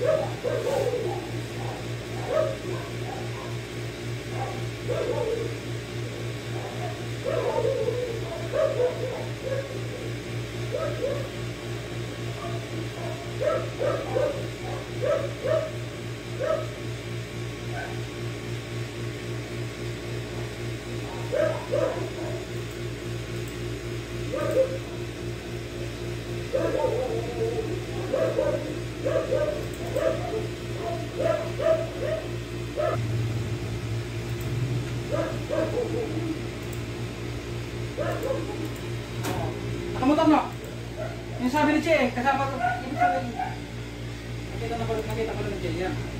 Yeah. Nakamotor no? Yung sabi ni Che, kasama ko. Nakita na nakita ko na ni Che yan.